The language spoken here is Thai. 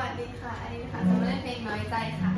วัสดีค่ะอันนี้ค่ะจะมาเล่นเพลงน้อยใจค่ะ